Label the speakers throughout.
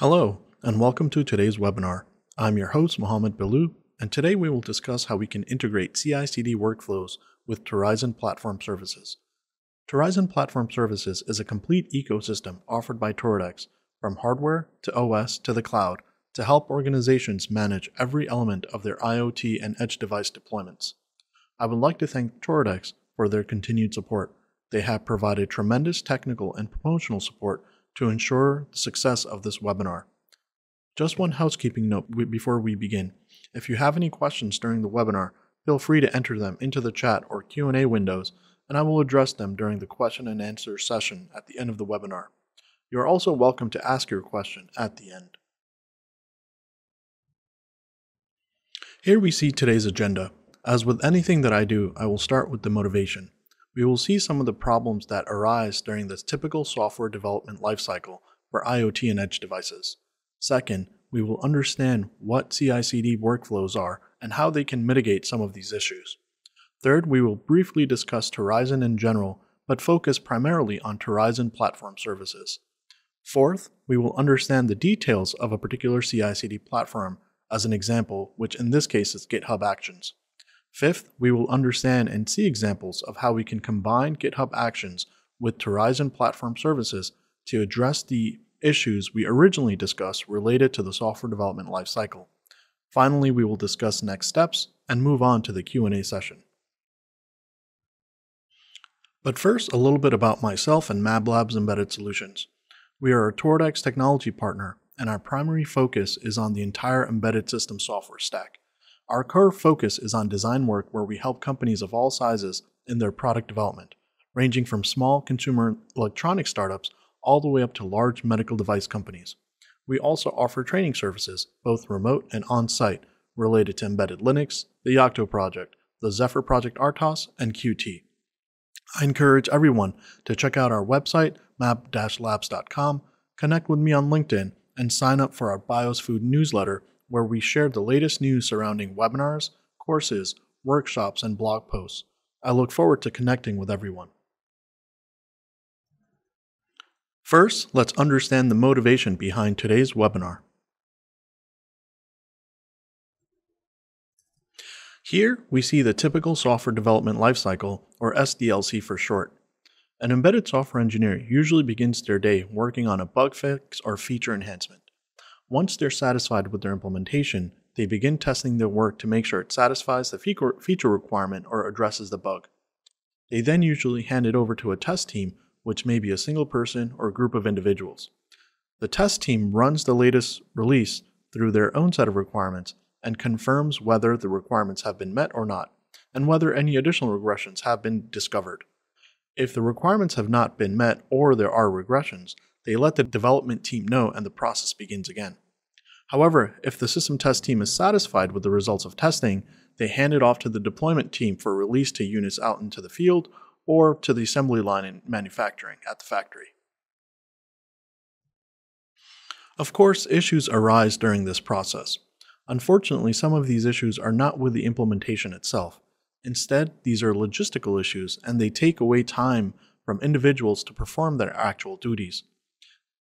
Speaker 1: Hello, and welcome to today's webinar. I'm your host, Mohammed Billoo, and today we will discuss how we can integrate CI CD workflows with Torizon Platform Services. Torizon Platform Services is a complete ecosystem offered by Toradex, from hardware to OS to the cloud, to help organizations manage every element of their IoT and edge device deployments. I would like to thank Toradex for their continued support. They have provided tremendous technical and promotional support to ensure the success of this webinar. Just one housekeeping note before we begin. If you have any questions during the webinar, feel free to enter them into the chat or Q&A windows and I will address them during the question and answer session at the end of the webinar. You are also welcome to ask your question at the end. Here we see today's agenda. As with anything that I do, I will start with the motivation we will see some of the problems that arise during this typical software development lifecycle for IoT and edge devices. Second, we will understand what CI CD workflows are and how they can mitigate some of these issues. Third, we will briefly discuss Torizon in general, but focus primarily on Torizon platform services. Fourth, we will understand the details of a particular CI CD platform, as an example, which in this case is GitHub Actions. Fifth, we will understand and see examples of how we can combine GitHub Actions with Torizon Platform Services to address the issues we originally discussed related to the software development lifecycle. Finally, we will discuss next steps and move on to the Q&A session. But first, a little bit about myself and MAB Labs Embedded Solutions. We are a Toradex technology partner, and our primary focus is on the entire embedded system software stack. Our core focus is on design work where we help companies of all sizes in their product development, ranging from small consumer electronic startups all the way up to large medical device companies. We also offer training services, both remote and on site, related to embedded Linux, the Yocto project, the Zephyr Project RTOS, and Qt. I encourage everyone to check out our website, mablabs.com, connect with me on LinkedIn, and sign up for our BIOS Food newsletter where we share the latest news surrounding webinars, courses, workshops, and blog posts. I look forward to connecting with everyone. First, let's understand the motivation behind today's webinar. Here, we see the typical software development lifecycle, or SDLC for short. An embedded software engineer usually begins their day working on a bug fix or feature enhancement. Once they're satisfied with their implementation, they begin testing their work to make sure it satisfies the feature requirement or addresses the bug. They then usually hand it over to a test team, which may be a single person or a group of individuals. The test team runs the latest release through their own set of requirements and confirms whether the requirements have been met or not, and whether any additional regressions have been discovered. If the requirements have not been met or there are regressions, they let the development team know and the process begins again. However, if the system test team is satisfied with the results of testing, they hand it off to the deployment team for release to units out into the field or to the assembly line in manufacturing at the factory. Of course, issues arise during this process. Unfortunately, some of these issues are not with the implementation itself. Instead, these are logistical issues and they take away time from individuals to perform their actual duties.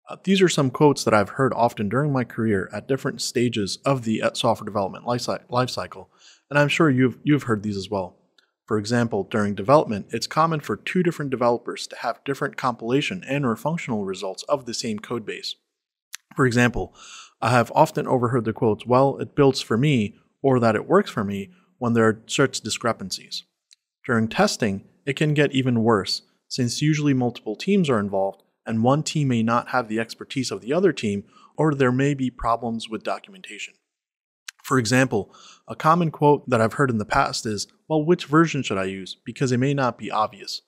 Speaker 1: Uh, these are some quotes that I've heard often during my career at different stages of the uh, software development life cycle, and I'm sure you've, you've heard these as well. For example, during development, it's common for two different developers to have different compilation and or functional results of the same codebase. For example, I have often overheard the quotes, well, it builds for me, or that it works for me, when there are such discrepancies. During testing, it can get even worse, since usually multiple teams are involved and one team may not have the expertise of the other team, or there may be problems with documentation. For example, a common quote that I've heard in the past is, well, which version should I use? Because it may not be obvious.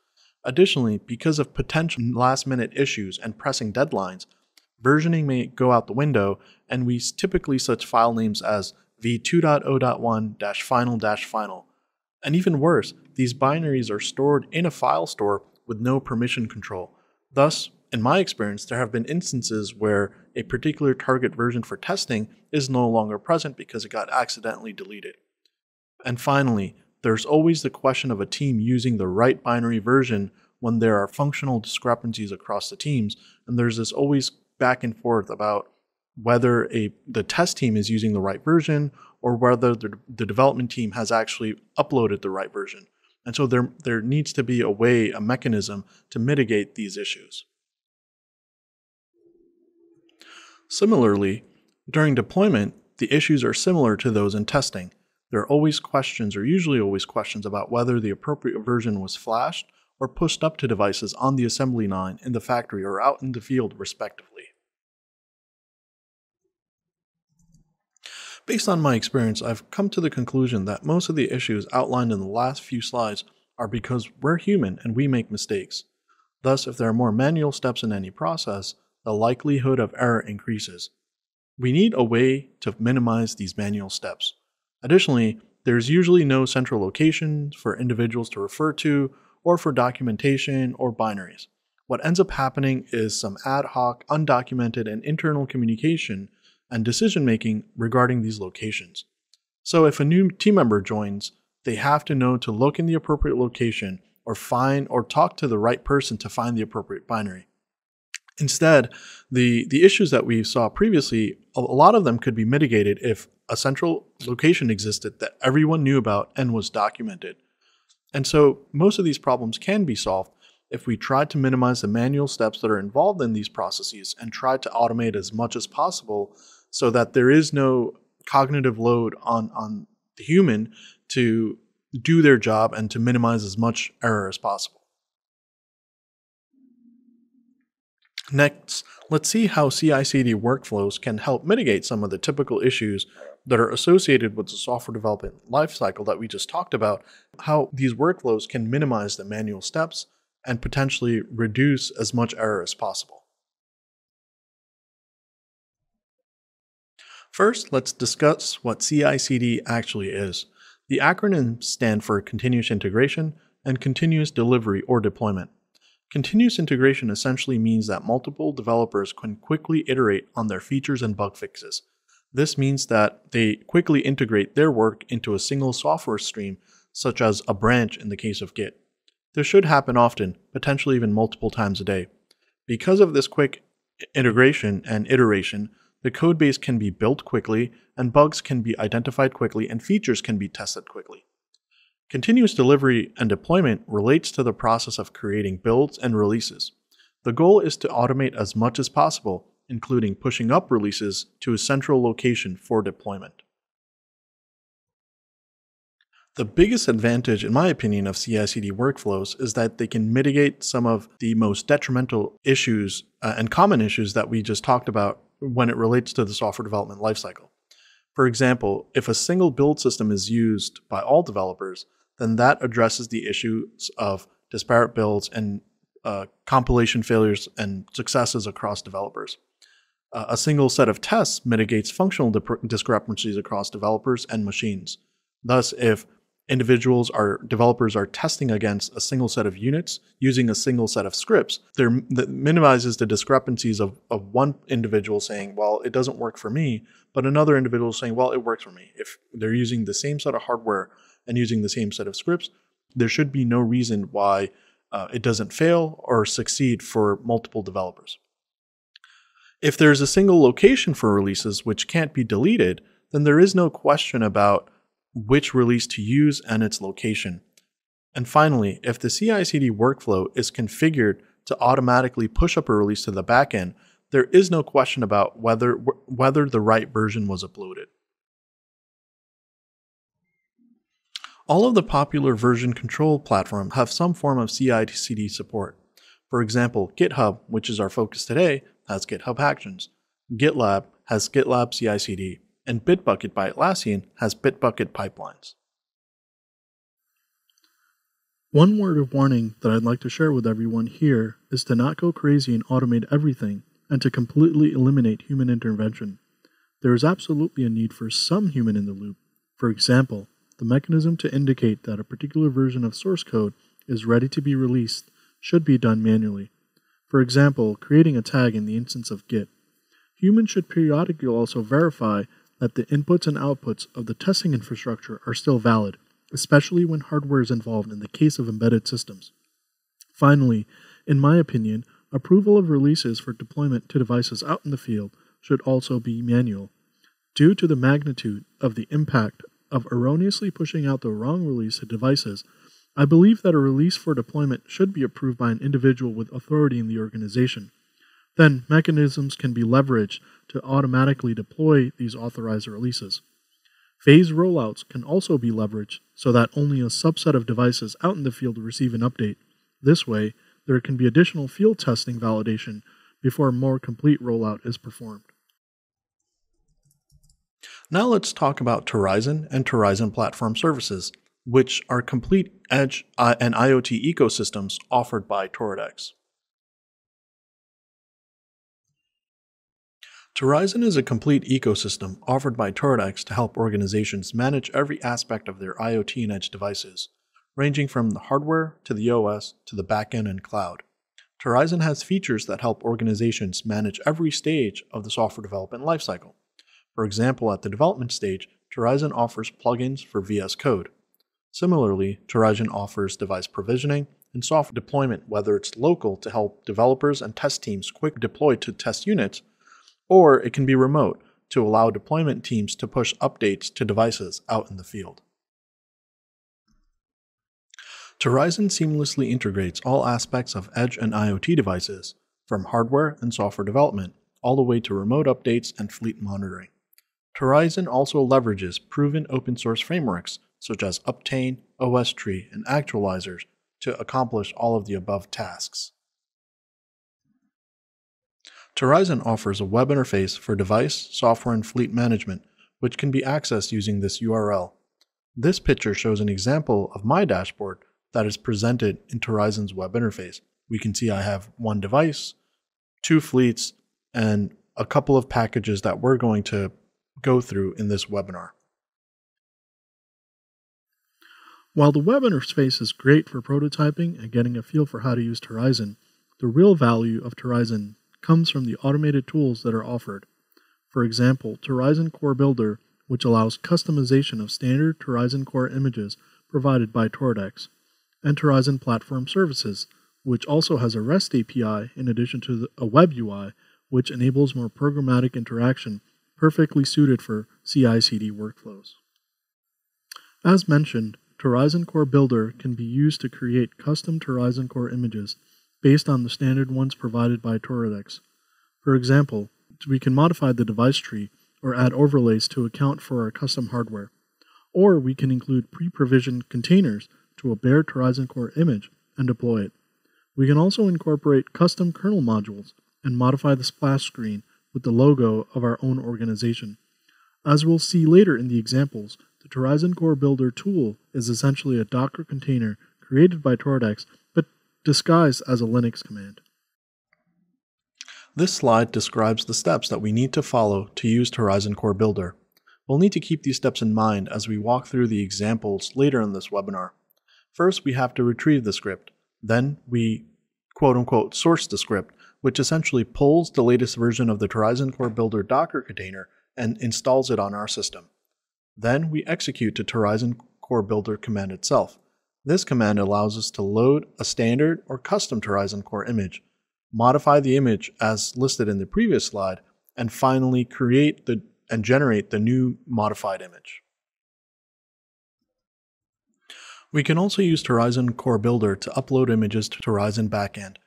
Speaker 1: Additionally, because of potential last minute issues and pressing deadlines, versioning may go out the window, and we typically such file names as v2.0.1 final final. And even worse, these binaries are stored in a file store with no permission control. Thus, in my experience, there have been instances where a particular target version for testing is no longer present because it got accidentally deleted. And finally, there's always the question of a team using the right binary version when there are functional discrepancies across the teams, and there's this always back and forth about whether a the test team is using the right version or whether the, the development team has actually uploaded the right version. And so there, there needs to be a way, a mechanism to mitigate these issues. Similarly, during deployment, the issues are similar to those in testing. There are always questions, or usually always questions, about whether the appropriate version was flashed or pushed up to devices on the assembly line in the factory or out in the field, respectively. Based on my experience, I've come to the conclusion that most of the issues outlined in the last few slides are because we're human and we make mistakes. Thus, if there are more manual steps in any process, the likelihood of error increases. We need a way to minimize these manual steps. Additionally, there's usually no central location for individuals to refer to or for documentation or binaries. What ends up happening is some ad hoc, undocumented, and internal communication and decision making regarding these locations. So if a new team member joins, they have to know to look in the appropriate location or find or talk to the right person to find the appropriate binary. Instead, the, the issues that we saw previously, a lot of them could be mitigated if a central location existed that everyone knew about and was documented. And so most of these problems can be solved if we try to minimize the manual steps that are involved in these processes and try to automate as much as possible so that there is no cognitive load on on the human to do their job and to minimize as much error as possible. Next, let's see how CI/CD workflows can help mitigate some of the typical issues that are associated with the software development lifecycle that we just talked about, how these workflows can minimize the manual steps and potentially reduce as much error as possible. First, let's discuss what CI/CD actually is. The acronyms stand for Continuous Integration and Continuous Delivery or Deployment. Continuous integration essentially means that multiple developers can quickly iterate on their features and bug fixes. This means that they quickly integrate their work into a single software stream, such as a branch in the case of Git. This should happen often, potentially even multiple times a day. Because of this quick integration and iteration, the codebase can be built quickly, and bugs can be identified quickly, and features can be tested quickly. Continuous delivery and deployment relates to the process of creating builds and releases. The goal is to automate as much as possible, including pushing up releases to a central location for deployment. The biggest advantage, in my opinion, of CI CD workflows is that they can mitigate some of the most detrimental issues uh, and common issues that we just talked about when it relates to the software development lifecycle. For example, if a single build system is used by all developers, then that addresses the issues of disparate builds and uh, compilation failures and successes across developers. Uh, a single set of tests mitigates functional discrepancies across developers and machines. Thus, if individuals are developers are testing against a single set of units using a single set of scripts there that minimizes the discrepancies of, of one individual saying well it doesn't work for me but another individual saying well it works for me if they're using the same set of hardware and using the same set of scripts there should be no reason why uh, it doesn't fail or succeed for multiple developers if there's a single location for releases which can't be deleted then there is no question about which release to use, and its location. And finally, if the CI CD workflow is configured to automatically push up a release to the backend, there is no question about whether, whether the right version was uploaded. All of the popular version control platforms have some form of CI CD support. For example, GitHub, which is our focus today, has GitHub Actions. GitLab has GitLab CI CD and Bitbucket by Atlassian has Bitbucket pipelines. One word of warning that I'd like to share with everyone here is to not go crazy and automate everything and to completely eliminate human intervention. There is absolutely a need for some human in the loop. For example, the mechanism to indicate that a particular version of source code is ready to be released should be done manually. For example, creating a tag in the instance of Git. Humans should periodically also verify that the inputs and outputs of the testing infrastructure are still valid, especially when hardware is involved in the case of embedded systems. Finally, in my opinion, approval of releases for deployment to devices out in the field
Speaker 2: should also be manual. Due to the magnitude of the impact of erroneously pushing out the wrong release to devices, I believe that a release for deployment should be approved by an individual with authority in the organization. Then, mechanisms can be leveraged to automatically deploy these authorized releases. Phase rollouts can also be leveraged so that only a subset of devices out in the field receive an update. This way, there can be additional field testing validation before a more complete rollout is performed.
Speaker 1: Now let's talk about Torizon and Torizon Platform Services, which are complete edge uh, and IoT ecosystems offered by Toradex. Torizon is a complete ecosystem offered by Toradex to help organizations manage every aspect of their IoT and edge devices, ranging from the hardware to the OS to the backend and cloud. Torizon has features that help organizations manage every stage of the software development lifecycle. For example, at the development stage, Torizon offers plugins for VS Code. Similarly, Torizon offers device provisioning and software deployment, whether it's local to help developers and test teams quick deploy to test units or it can be remote to allow deployment teams to push updates to devices out in the field. Torizon seamlessly integrates all aspects of edge and IoT devices, from hardware and software development all the way to remote updates and fleet monitoring. Torizon also leverages proven open source frameworks such as Uptane, OS Tree, and actualizers to accomplish all of the above tasks. Torizon offers a web interface for device, software, and fleet management, which can be accessed using this URL. This picture shows an example of my dashboard that is presented in Torizon's web interface. We can see I have one device, two fleets, and a couple of packages that we're going to go through in this webinar.
Speaker 2: While the web interface is great for prototyping and getting a feel for how to use Torizon, the real value of Torizon comes from the automated tools that are offered. For example, Torizon Core Builder, which allows customization of standard Torizon Core images provided by Toradex, and Torizon Platform Services, which also has a REST API in addition to a web UI, which enables more programmatic interaction perfectly suited for CI CD workflows. As mentioned, Torizon Core Builder can be used to create custom Torizon Core images based on the standard ones provided by Toradex. For example, we can modify the device tree or add overlays to account for our custom hardware. Or we can include pre-provisioned containers to a bare Torizon Core image and deploy it. We can also incorporate custom kernel modules and modify the splash screen with the logo of our own organization. As we'll see later in the examples, the Torizon Core Builder tool is essentially a Docker container created by Toradex but disguised as a Linux command.
Speaker 1: This slide describes the steps that we need to follow to use Torizon Core Builder. We'll need to keep these steps in mind as we walk through the examples later in this webinar. First, we have to retrieve the script. Then we quote unquote source the script, which essentially pulls the latest version of the Torizon Core Builder Docker container and installs it on our system. Then we execute the Torizon Core Builder command itself. This command allows us to load a standard or custom Torizon Core image, modify the image as listed in the previous slide, and finally create the and generate the new modified image. We can also use Torizon Core Builder to upload images to Torizon backend.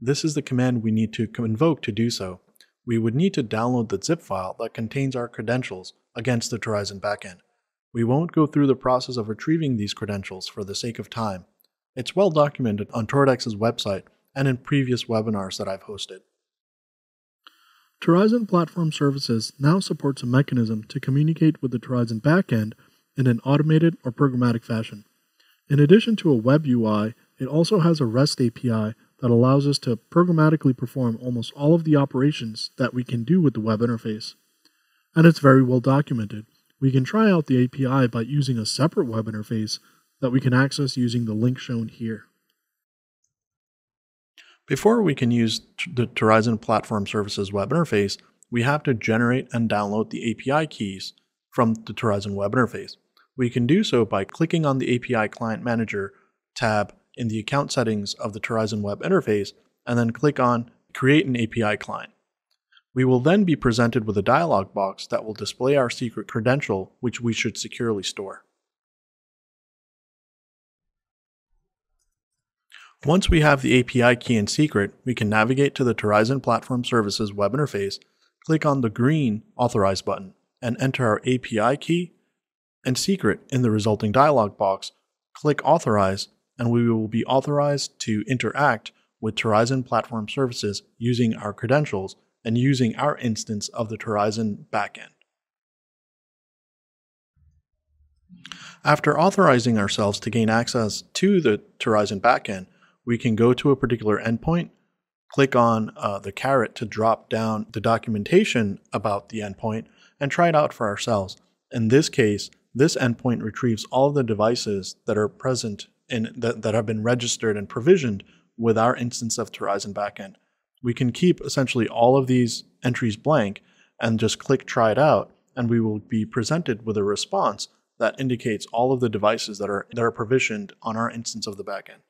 Speaker 1: This is the command we need to invoke to do so. We would need to download the zip file that contains our credentials against the Torizon backend. We won't go through the process of retrieving these credentials for the sake of time. It's well documented on Toradex's website and in previous webinars that I've hosted.
Speaker 2: Torizon Platform Services now supports a mechanism to communicate with the Torizon backend in an automated or programmatic fashion. In addition to a web UI, it also has a REST API that allows us to programmatically perform almost all of the operations that we can do with the web interface. And it's very well documented. We can try out the API by using a separate web interface that we can access using the link shown here.
Speaker 1: Before we can use the Torizon Platform Services web interface, we have to generate and download the API keys from the Torizon web interface. We can do so by clicking on the API Client Manager tab in the account settings of the Torizon web interface and then click on Create an API Client. We will then be presented with a dialog box that will display our secret credential, which we should securely store. Once we have the API key and secret, we can navigate to the Torizon Platform Services web interface, click on the green Authorize button, and enter our API key and secret in the resulting dialog box. Click Authorize, and we will be authorized to interact with Torizon Platform Services using our credentials and using our instance of the Torizon backend. After authorizing ourselves to gain access to the Torizon backend, we can go to a particular endpoint, click on uh, the caret to drop down the documentation about the endpoint, and try it out for ourselves. In this case, this endpoint retrieves all of the devices that are present in that, that have been registered and provisioned with our instance of Torizon backend. We can keep essentially all of these entries blank and just click try it out, and we will be presented with a response that indicates all of the devices that are that are provisioned on our instance of the backend.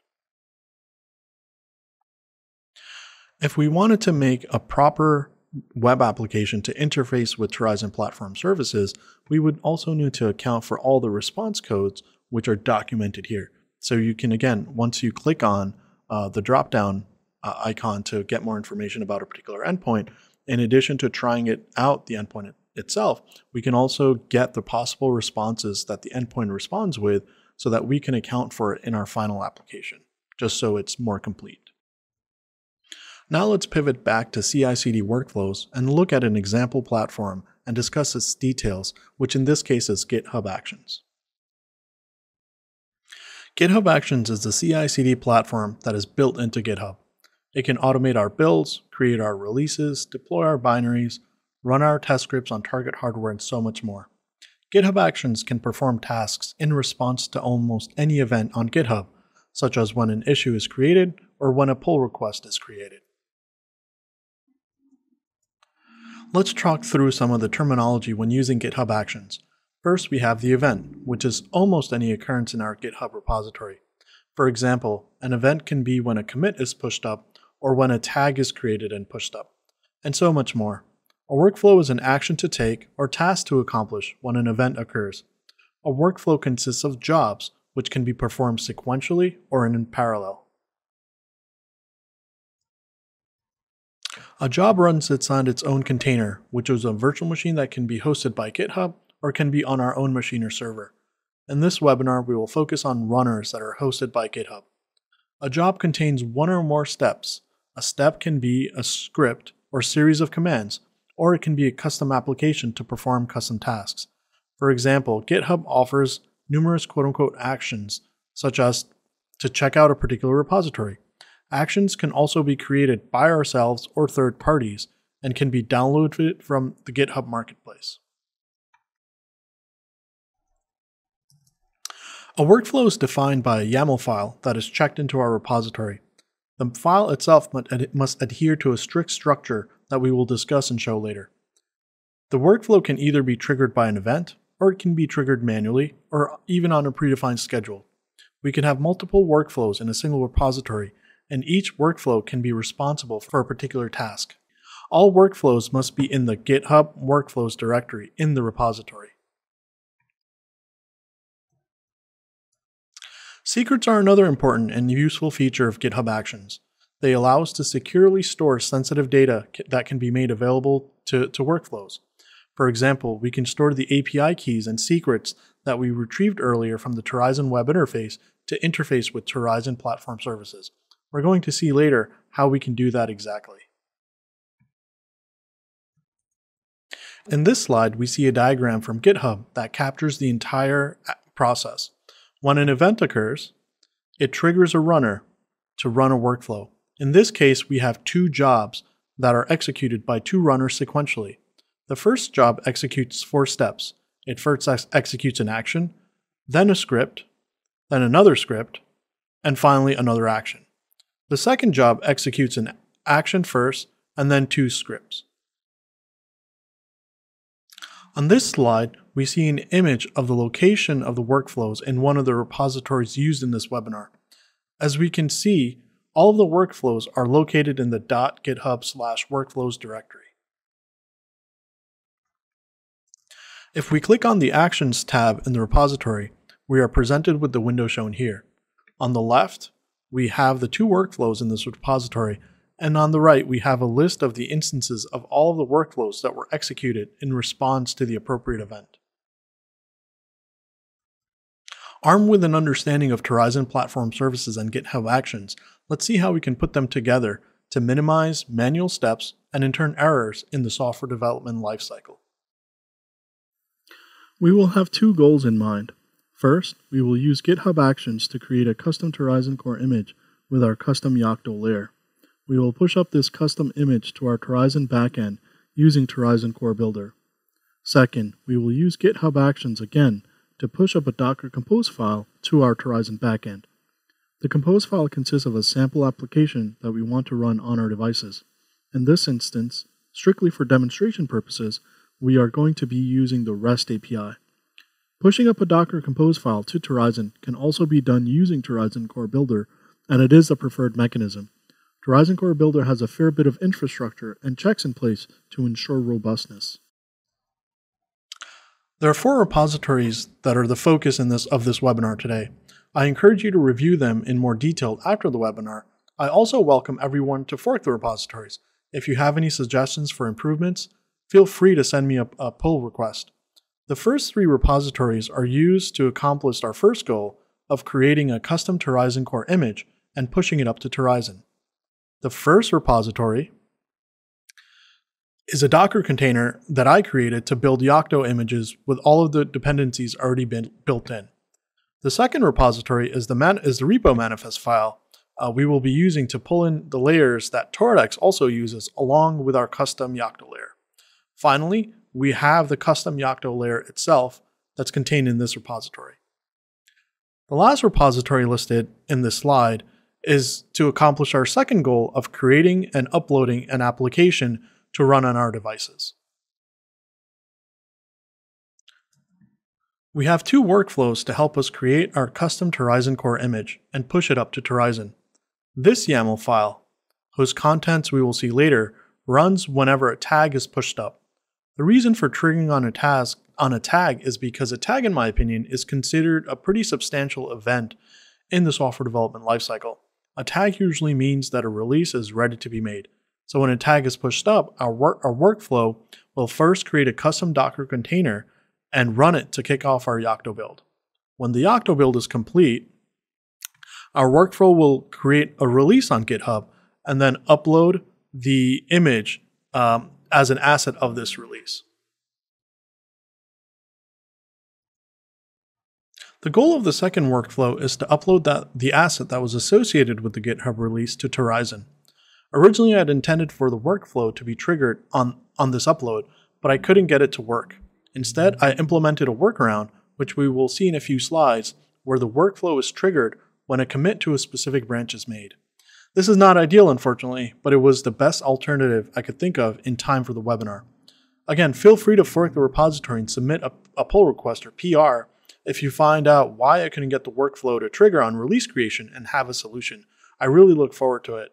Speaker 1: If we wanted to make a proper web application to interface with Torizon Platform Services, we would also need to account for all the response codes which are documented here. So you can, again, once you click on uh, the drop-down uh, icon to get more information about a particular endpoint, in addition to trying it out, the endpoint itself, we can also get the possible responses that the endpoint responds with so that we can account for it in our final application, just so it's more complete. Now let's pivot back to CI/CD workflows and look at an example platform and discuss its details, which in this case is GitHub Actions. GitHub Actions is the CI/CD platform that is built into GitHub. It can automate our builds, create our releases, deploy our binaries, run our test scripts on target hardware, and so much more. GitHub Actions can perform tasks in response to almost any event on GitHub, such as when an issue is created or when a pull request is created. Let's talk through some of the terminology when using GitHub Actions. First, we have the event, which is almost any occurrence in our GitHub repository. For example, an event can be when a commit is pushed up or when a tag is created and pushed up, and so much more. A workflow is an action to take or task to accomplish when an event occurs. A workflow consists of jobs, which can be performed sequentially or in parallel. A job runs inside its own container, which is a virtual machine that can be hosted by GitHub or can be on our own machine or server. In this webinar, we will focus on runners that are hosted by GitHub. A job contains one or more steps. A step can be a script or series of commands, or it can be a custom application to perform custom tasks. For example, GitHub offers numerous quote unquote actions, such as to check out a particular repository, Actions can also be created by ourselves or third parties and can be downloaded from the GitHub Marketplace. A workflow is defined by a YAML file that is checked into our repository. The file itself must adhere to a strict structure that we will discuss and show later. The workflow can either be triggered by an event, or it can be triggered manually, or even on a predefined schedule. We can have multiple workflows in a single repository and each workflow can be responsible for a particular task. All workflows must be in the GitHub Workflows directory in the repository. Secrets are another important and useful feature of GitHub Actions. They allow us to securely store sensitive data that can be made available to, to workflows. For example, we can store the API keys and secrets that we retrieved earlier from the Torizon web interface to interface with Torizon platform services. We're going to see later how we can do that exactly. In this slide, we see a diagram from GitHub that captures the entire process. When an event occurs, it triggers a runner to run a workflow. In this case, we have two jobs that are executed by two runners sequentially. The first job executes four steps. It first ex executes an action, then a script, then another script, and finally another action. The second job executes an action first and then two scripts. On this slide, we see an image of the location of the workflows in one of the repositories used in this webinar. As we can see, all of the workflows are located in the .github slash workflows directory. If we click on the Actions tab in the repository, we are presented with the window shown here. On the left, we have the two workflows in this repository and on the right, we have a list of the instances of all of the workflows that were executed in response to the appropriate event. Armed with an understanding of Torizon platform services and GitHub Actions, let's see how we can put them together to minimize manual steps and in turn errors in the software development lifecycle.
Speaker 2: We will have two goals in mind. First, we will use GitHub Actions to create a custom Torizon core image with our custom Yocto layer. We will push up this custom image to our Torizon backend using Torizon Core Builder. Second, we will use GitHub Actions again to push up a Docker Compose file to our Torizon backend. The Compose file consists of a sample application that we want to run on our devices. In this instance, strictly for demonstration purposes, we are going to be using the REST API. Pushing up a Docker Compose file to Torizon can also be done using Torizon Core Builder, and it is the preferred mechanism. Torizon Core Builder has a fair bit of infrastructure and checks in place to ensure robustness.
Speaker 1: There are four repositories that are the focus in this, of this webinar today. I encourage you to review them in more detail after the webinar. I also welcome everyone to fork the repositories. If you have any suggestions for improvements, feel free to send me a, a pull request. The first three repositories are used to accomplish our first goal of creating a custom Torizon core image and pushing it up to Torizon. The first repository is a Docker container that I created to build Yocto images with all of the dependencies already been built in. The second repository is the, is the repo manifest file uh, we will be using to pull in the layers that Toradex also uses along with our custom Yocto layer. Finally, we have the custom Yocto layer itself that's contained in this repository. The last repository listed in this slide is to accomplish our second goal of creating and uploading an application to run on our devices. We have two workflows to help us create our custom Torizon core image and push it up to Torizon. This YAML file, whose contents we will see later, runs whenever a tag is pushed up. The reason for triggering on a task on a tag is because a tag, in my opinion, is considered a pretty substantial event in the software development lifecycle. A tag usually means that a release is ready to be made. So when a tag is pushed up, our, work, our workflow will first create a custom Docker container and run it to kick off our Yocto build. When the Yocto build is complete, our workflow will create a release on GitHub and then upload the image um, as an asset of this release. The goal of the second workflow is to upload that, the asset that was associated with the GitHub release to Torizon. Originally, I had intended for the workflow to be triggered on, on this upload, but I couldn't get it to work. Instead, I implemented a workaround, which we will see in a few slides, where the workflow is triggered when a commit to a specific branch is made. This is not ideal, unfortunately, but it was the best alternative I could think of in time for the webinar. Again, feel free to fork the repository and submit a, a pull request or PR if you find out why I couldn't get the workflow to trigger on release creation and have a solution. I really look forward to it.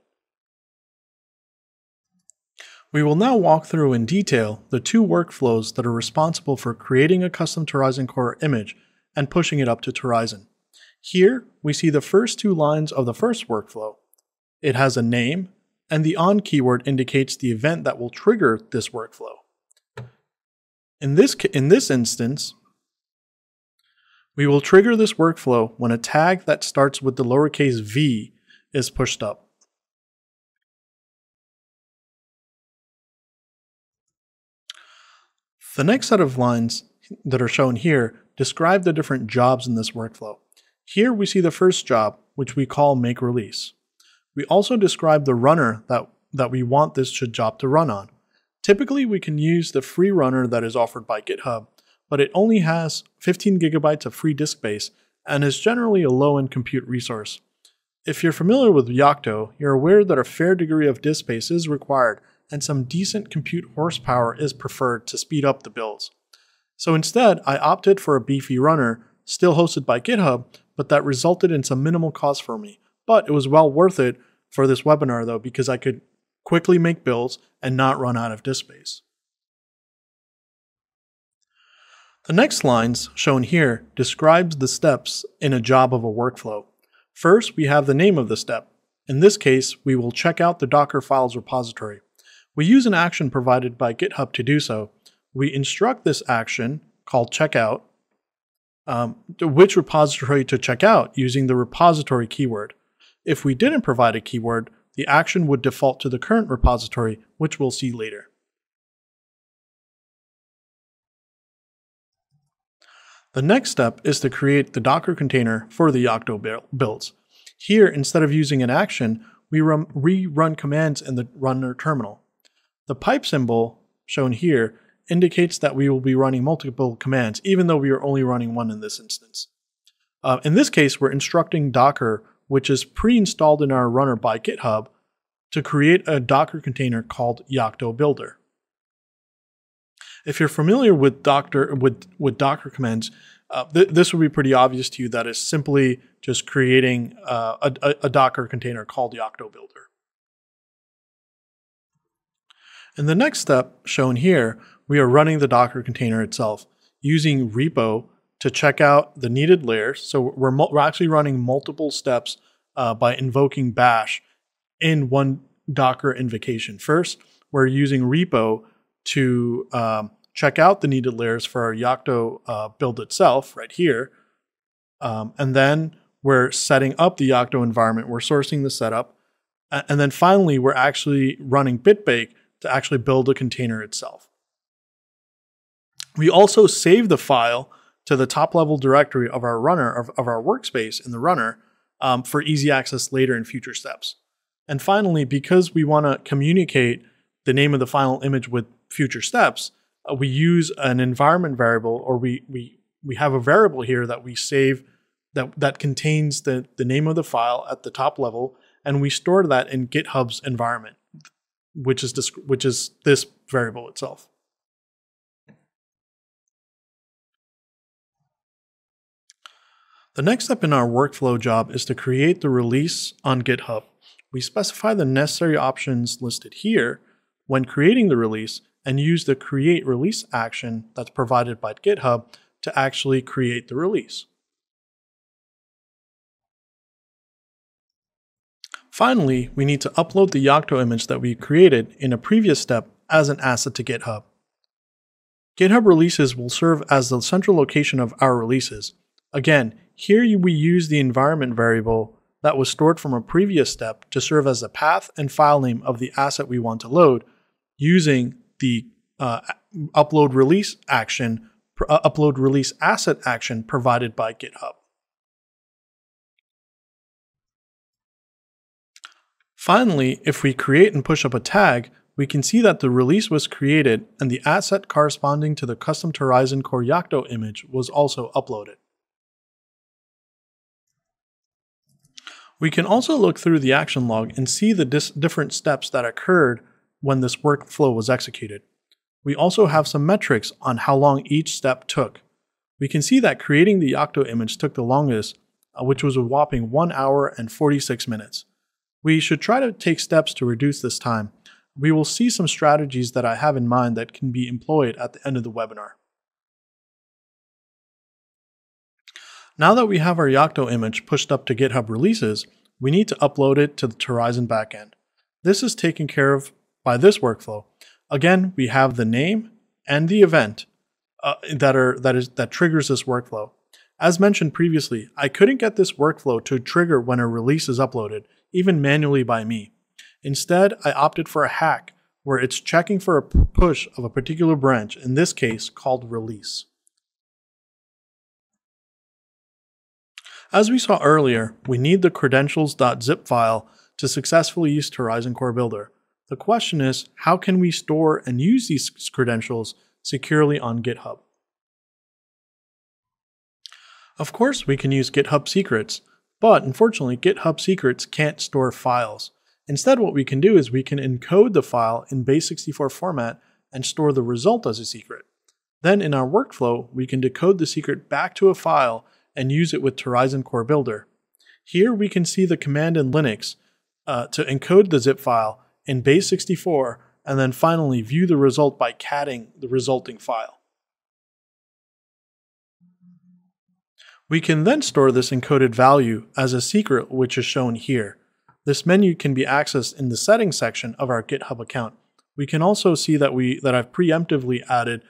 Speaker 1: We will now walk through in detail the two workflows that are responsible for creating a custom Torizon Core image and pushing it up to Torizon. Here, we see the first two lines of the first workflow. It has a name, and the on keyword indicates the event that will trigger this workflow. In this, in this instance, we will trigger this workflow when a tag that starts with the lowercase v is pushed up. The next set of lines that are shown here describe the different jobs in this workflow. Here we see the first job, which we call make release. We also describe the runner that, that we want this job to run on. Typically, we can use the free runner that is offered by GitHub, but it only has 15 gigabytes of free disk space and is generally a low-end compute resource. If you're familiar with Yocto, you're aware that a fair degree of disk space is required and some decent compute horsepower is preferred to speed up the builds. So instead, I opted for a beefy runner, still hosted by GitHub, but that resulted in some minimal cost for me. But it was well worth it for this webinar though, because I could quickly make builds and not run out of disk space. The next lines, shown here, describes the steps in a job of a workflow. First, we have the name of the step. In this case, we will check out the Docker files repository. We use an action provided by GitHub to do so. We instruct this action, called checkout, um, which repository to check out using the repository keyword. If we didn't provide a keyword, the action would default to the current repository, which we'll see later. The next step is to create the Docker container for the Yocto builds. Here, instead of using an action, we run, rerun commands in the runner terminal. The pipe symbol, shown here, indicates that we will be running multiple commands, even though we are only running one in this instance. Uh, in this case, we're instructing Docker, which is pre-installed in our runner by GitHub, to create a Docker container called Yocto Builder. If you're familiar with Docker with with Docker commands, uh, th- this would be pretty obvious to you. That is simply just creating uh, a, a, Docker container called the Yocto Builder. In the next step shown here, we are running the Docker container itself using repo to check out the needed layers. So we're, we're actually running multiple steps uh, by invoking bash in one Docker invocation. First, we're using repo to um, check out the needed layers for our Yocto uh, build itself right here. Um, and then we're setting up the Yocto environment. We're sourcing the setup. And then finally, we're actually running Bitbake to actually build a container itself. We also save the file to the top level directory of our runner, of, of our workspace in the runner um, for easy access later in future steps. And finally, because we want to communicate the name of the final image with future steps, uh, we use an environment variable or we, we, we have a variable here that we save that, that contains the, the name of the file at the top level, and we store that in GitHub's environment, which is, this, which is this variable itself. The next step in our workflow job is to create the release on GitHub. We specify the necessary options listed here when creating the release and use the create release action that's provided by GitHub to actually create the release. Finally, we need to upload the Yocto image that we created in a previous step as an asset to GitHub. GitHub releases will serve as the central location of our releases. Again, here we use the environment variable that was stored from a previous step to serve as the path and file name of the asset we want to load using the uh, upload release action, uh, upload release asset action provided by GitHub. Finally, if we create and push up a tag, we can see that the release was created and the asset corresponding to the custom Torizon Core Yocto image was also uploaded. We can also look through the action log and see the different steps that occurred when this workflow was executed. We also have some metrics on how long each step took. We can see that creating the Yocto image took the longest, uh, which was a whopping 1 hour and 46 minutes. We should try to take steps to reduce this time. We will see some strategies that I have in mind that can be employed at the end of the webinar. Now that we have our Yocto image pushed up to GitHub releases, we need to upload it to the Torizon backend. This is taken care of by this workflow. Again, we have the name and the event uh, that are that is that triggers this workflow. As mentioned previously, I couldn't get this workflow to trigger when a release is uploaded, even manually by me. Instead, I opted for a hack where it's checking for a push of a particular branch, in this case called release. As we saw earlier, we need the credentials.zip file to successfully use Torizon Core Builder. The question is, how can we store and use these credentials securely on GitHub? Of course, we can use GitHub secrets, but unfortunately, GitHub secrets can't store files. Instead, what we can do is we can encode the file in base64 format and store the result as a secret. Then in our workflow, we can decode the secret back to a file and use it with Torizon Core Builder. Here we can see the command in Linux uh, to encode the zip file in base64 and then finally view the result by catting the resulting file. We can then store this encoded value as a secret, which is shown here. This menu can be accessed in the settings section of our GitHub account. We can also see that we that I've preemptively added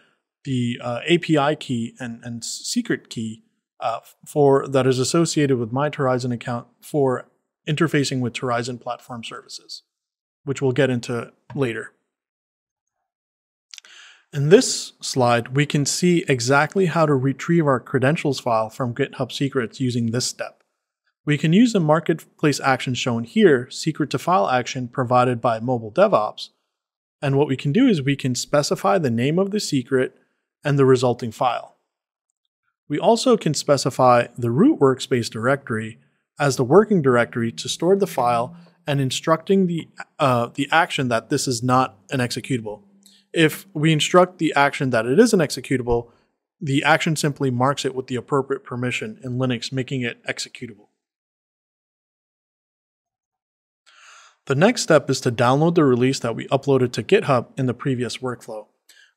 Speaker 1: the uh, API key and, and secret key uh, for that is associated with my Torizon account for interfacing with Torizon platform services, which we'll get into later. In this slide, we can see exactly how to retrieve our credentials file from GitHub Secrets using this step. We can use the marketplace action shown here, secret to file action provided by Mobile DevOps. And what we can do is we can specify the name of the secret and the resulting file. We also can specify the root workspace directory as the working directory to store the file and instructing the, uh, the action that this is not an executable. If we instruct the action that it is an executable, the action simply marks it with the appropriate permission in Linux, making it executable. The next step is to download the release that we uploaded to GitHub in the previous workflow.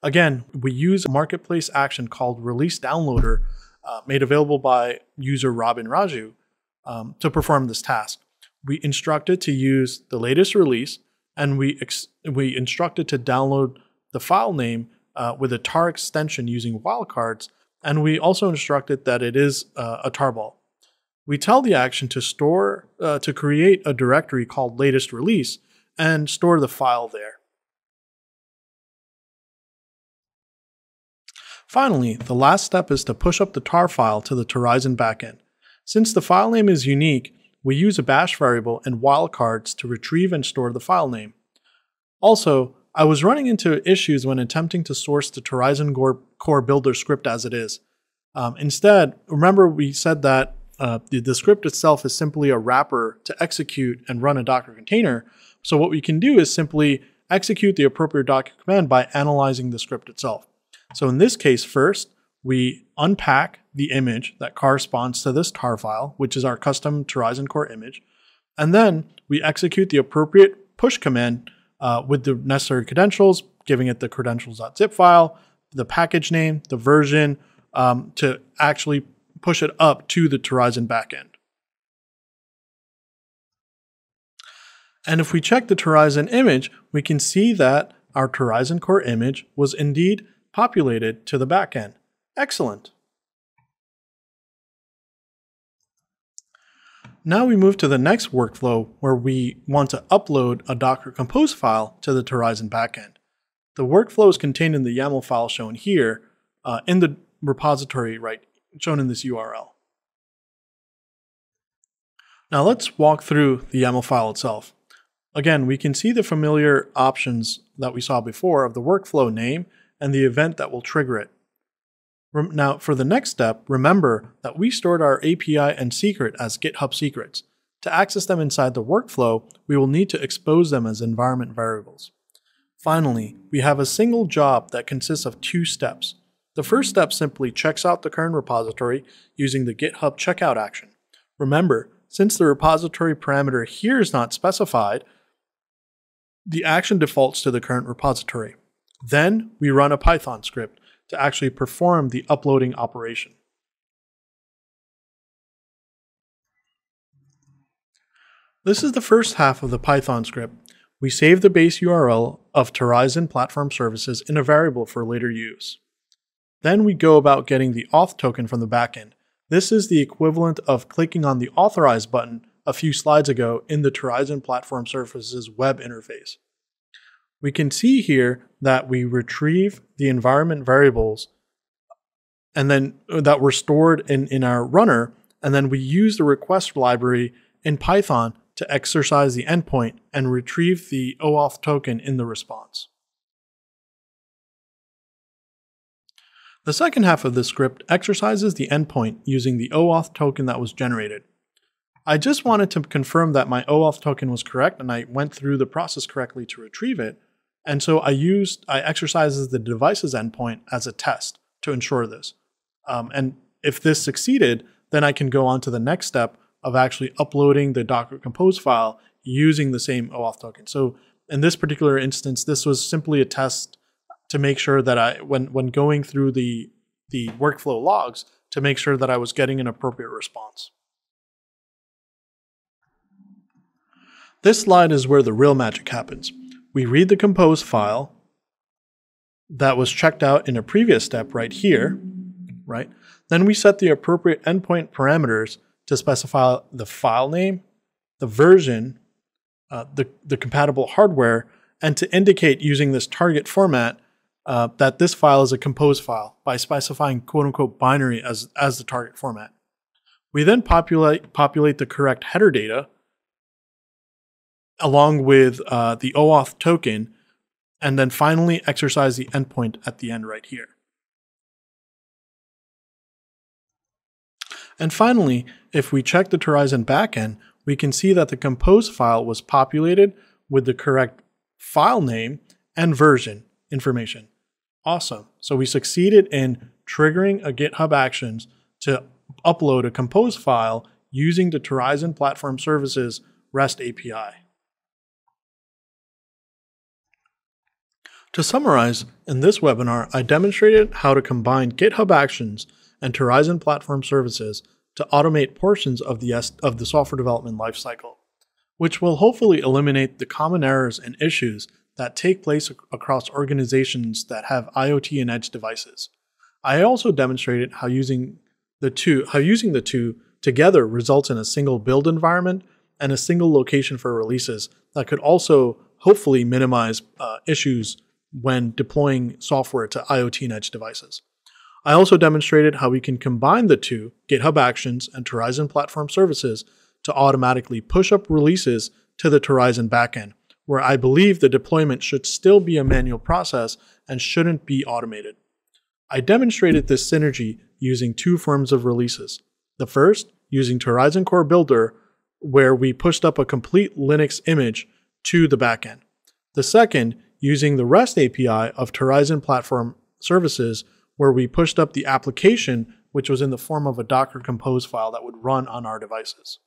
Speaker 1: Again, we use a marketplace action called release downloader, uh, made available by user Robin Raju, um, to perform this task. We instructed to use the latest release, and we we instructed to download the file name uh, with a tar extension using wildcards, and we also instructed that it is uh, a tarball. We tell the action to store, uh, to create a directory called latest release and store the file there. Finally, the last step is to push up the tar file to the Torizon backend. Since the file name is unique, we use a bash variable and wildcards to retrieve and store the file name. Also, I was running into issues when attempting to source the Torizon Core Builder script as it is. Um, instead, remember we said that uh, the, the script itself is simply a wrapper to execute and run a Docker container. So what we can do is simply execute the appropriate Docker command by analyzing the script itself. So in this case, first, we unpack the image that corresponds to this tar file, which is our custom Torizon Core image. And then we execute the appropriate push command uh, with the necessary credentials, giving it the credentials.zip file, the package name, the version, um, to actually push it up to the Torizon backend. And if we check the Torizon image, we can see that our Torizon Core image was indeed populated to the backend. Excellent. Now we move to the next workflow where we want to upload a Docker Compose file to the Torizon backend. The workflow is contained in the YAML file shown here uh, in the repository right shown in this URL. Now let's walk through the YAML file itself. Again, we can see the familiar options that we saw before of the workflow name and the event that will trigger it. Now, for the next step, remember that we stored our API and secret as GitHub secrets. To access them inside the workflow, we will need to expose them as environment variables. Finally, we have a single job that consists of two steps. The first step simply checks out the current repository using the GitHub checkout action. Remember, since the repository parameter here is not specified, the action defaults to the current repository. Then we run a Python script to actually perform the uploading operation. This is the first half of the Python script. We save the base URL of Torizon Platform Services in a variable for later use. Then we go about getting the auth token from the backend. This is the equivalent of clicking on the authorize button a few slides ago in the Torizon Platform Services web interface we can see here that we retrieve the environment variables and then uh, that were stored in, in our runner. And then we use the request library in Python to exercise the endpoint and retrieve the OAuth token in the response. The second half of the script exercises the endpoint using the OAuth token that was generated. I just wanted to confirm that my OAuth token was correct and I went through the process correctly to retrieve it, and so I used, I exercises the devices endpoint as a test to ensure this. Um, and if this succeeded, then I can go on to the next step of actually uploading the Docker Compose file using the same OAuth token. So in this particular instance, this was simply a test to make sure that I, when when going through the the workflow logs, to make sure that I was getting an appropriate response. This slide is where the real magic happens. We read the compose file that was checked out in a previous step right here, right? Then we set the appropriate endpoint parameters to specify the file name, the version, uh, the, the compatible hardware, and to indicate using this target format uh, that this file is a compose file by specifying quote unquote binary as, as the target format. We then populate, populate the correct header data along with uh, the OAuth token, and then finally exercise the endpoint at the end right here. And finally, if we check the Torizon backend, we can see that the compose file was populated with the correct file name and version information. Awesome. So we succeeded in triggering a GitHub Actions to upload a compose file using the Torizon Platform Services REST API. To summarize, in this webinar, I demonstrated how to combine GitHub Actions and Torizon Platform Services to automate portions of the, of the software development lifecycle, which will hopefully eliminate the common errors and issues that take place across organizations that have IoT and edge devices. I also demonstrated how using the two, how using the two together results in a single build environment and a single location for releases that could also hopefully minimize uh, issues when deploying software to IoT and edge devices. I also demonstrated how we can combine the two, GitHub Actions and Torizon Platform Services, to automatically push up releases to the Torizon backend, where I believe the deployment should still be a manual process and shouldn't be automated. I demonstrated this synergy using two forms of releases. The first, using Torizon Core Builder, where we pushed up a complete Linux image to the backend. The second, using the REST API of Torizon Platform Services, where we pushed up the application, which was in the form of a Docker Compose file that would run on our devices.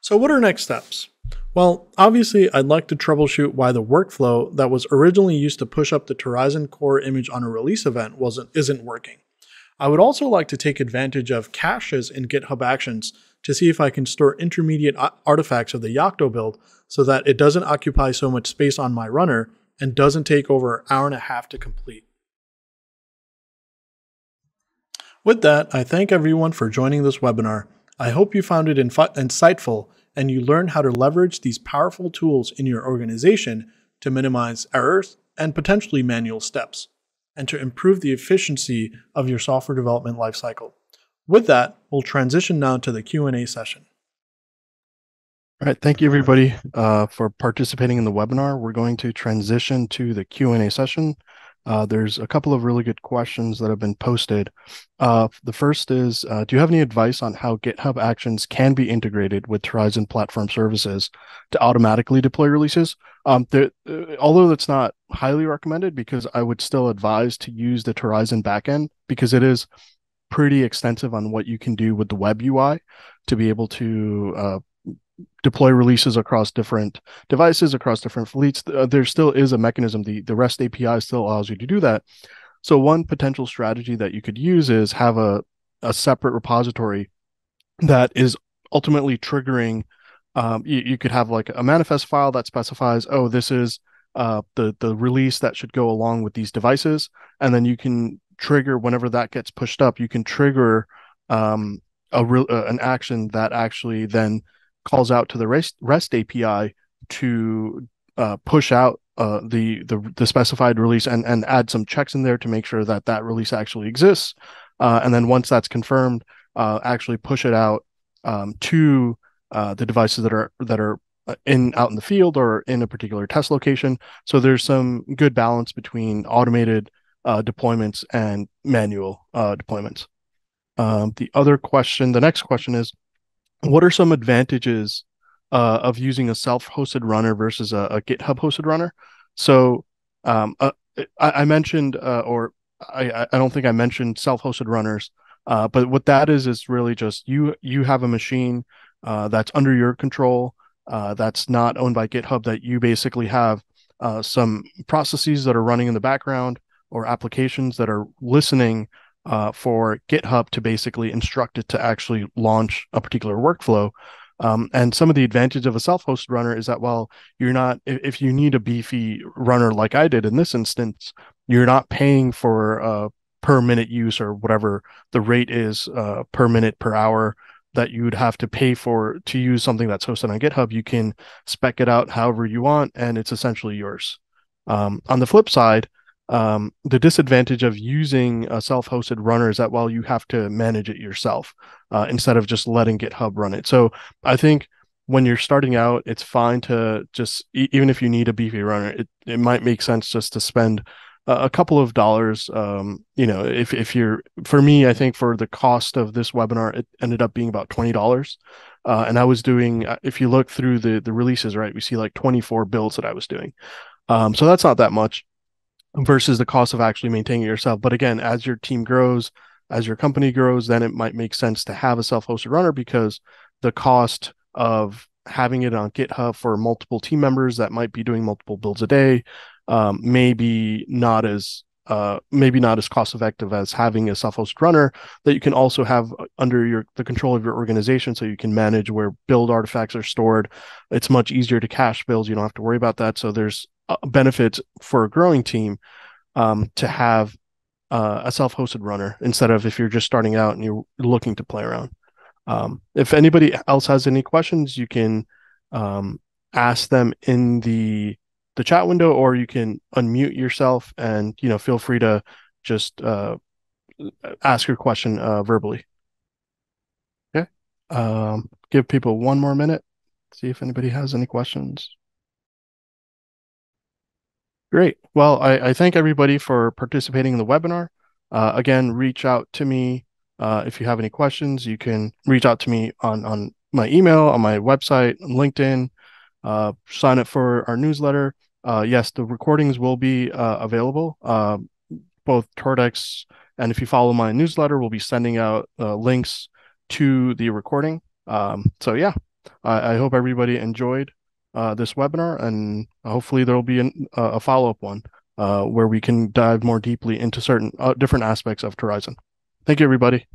Speaker 1: So, what are next steps? Well, obviously, I'd like to troubleshoot why the workflow that was originally used to push up the Torizon Core image on a release event wasn't isn't working. I would also like to take advantage of caches in GitHub Actions to see if I can store intermediate artifacts of the Yocto build so that it doesn't occupy so much space on my runner and doesn't take over an hour and a half to complete. With that, I thank everyone for joining this webinar. I hope you found it insightful and you learned how to leverage these powerful tools in your organization to minimize errors and potentially manual steps, and to improve the efficiency of your software development lifecycle. With that, we'll transition now to the Q&A session.
Speaker 3: All right, thank you everybody uh, for participating in the webinar. We're going to transition to the Q&A session. Uh, there's a couple of really good questions that have been posted. Uh, the first is, uh, do you have any advice on how GitHub Actions can be integrated with Torizon Platform Services to automatically deploy releases? Um, there, uh, although that's not highly recommended because I would still advise to use the Torizon backend because it is pretty extensive on what you can do with the web UI to be able to uh, deploy releases across different devices, across different fleets. Uh, there still is a mechanism. The, the REST API still allows you to do that. So one potential strategy that you could use is have a, a separate repository that is ultimately triggering. Um, you, you, could have like a manifest file that specifies, oh, this is uh, the the release that should go along with these devices, and then you can trigger whenever that gets pushed up. You can trigger um, a real uh, an action that actually then calls out to the REST, REST API to uh, push out uh, the, the the specified release and and add some checks in there to make sure that that release actually exists. Uh, and then once that's confirmed, uh, actually push it out um, to uh, the devices that are that are uh, in out in the field or in a particular test location. So there's some good balance between automated deployments and manual deployments. Um, the other question, the next question is, what are some advantages uh, of using a self-hosted runner versus a, a GitHub hosted runner? So um, uh, I, I, mentioned, uh, or I, I don't think I mentioned self-hosted runners, uh, but what that is is really just you you have a machine uh, that's under your control, uh, that's not owned by GitHub, that you basically have some processes that are running in the background or applications that are listening uh, for GitHub to basically instruct it to actually launch a particular workflow. Um, and some of the advantage of a self-hosted runner is that while you're not, if you need a beefy runner like I did in this instance, you're not paying for per minute use or whatever the rate is uh, per minute per hour that you would have to pay for to use something that's hosted on GitHub. You can spec it out however you want, and it's essentially yours. Um, on the flip side, um, the disadvantage of using a self-hosted runner is that while you have to manage it yourself uh, instead of just letting GitHub run it. So I think when you're starting out, it's fine to just even if you need a beefy runner, it, it might make sense just to spend a couple of dollars. Um, you know, if if you're for me, I think for the cost of this webinar, it ended up being about twenty dollars. Uh, and I was doing, uh, if you look through the the releases, right, we see like 24 builds that I was doing. Um, so that's not that much versus the cost of actually maintaining it yourself. But again, as your team grows, as your company grows, then it might make sense to have a self-hosted runner because the cost of having it on GitHub for multiple team members that might be doing multiple builds a day, um, maybe not as uh, maybe not as cost effective as having a self-hosted runner that you can also have under your the control of your organization so you can manage where build artifacts are stored. It's much easier to cache builds. You don't have to worry about that. So there's benefits for a growing team um, to have uh, a self-hosted runner instead of if you're just starting out and you're looking to play around. Um, if anybody else has any questions, you can um, ask them in the the chat window, or you can unmute yourself and you know feel free to just uh, ask your question uh, verbally. Okay, um, give people one more minute. See if anybody has any questions. Great. Well, I, I thank everybody for participating in the webinar. Uh, again, reach out to me uh, if you have any questions. You can reach out to me on, on my email, on my website, on LinkedIn. Uh, sign up for our newsletter. Uh, yes, the recordings will be uh, available, uh, both Toradex and if you follow my newsletter, we'll be sending out links to the recording. Um, so yeah, I, I hope everybody enjoyed uh, this webinar, and hopefully there will be an, a follow up one uh, where we can dive more deeply into certain uh, different aspects of Torizon. Thank you, everybody.